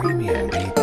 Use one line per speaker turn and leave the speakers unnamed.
Premium.